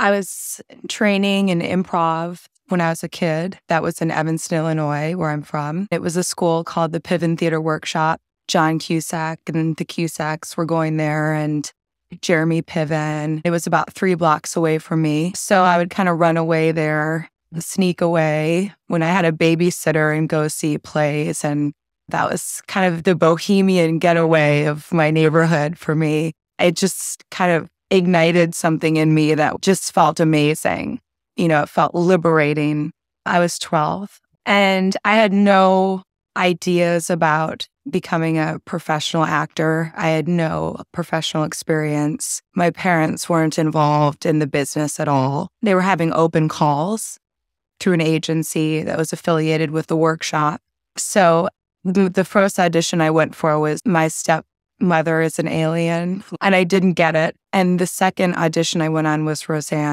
I was training in improv when I was a kid. That was in Evanston, Illinois, where I'm from. It was a school called the Piven Theater Workshop. John Cusack and the Cusacks were going there, and Jeremy Piven. It was about three blocks away from me. So I would kind of run away there, sneak away when I had a babysitter and go see plays. And that was kind of the bohemian getaway of my neighborhood for me. It just kind of ignited something in me that just felt amazing. You know, it felt liberating. I was 12 and I had no ideas about becoming a professional actor. I had no professional experience. My parents weren't involved in the business at all. They were having open calls through an agency that was affiliated with the workshop. So the first audition I went for was my stepmother is an alien, and I didn't get it. And the second audition I went on was Roseanne.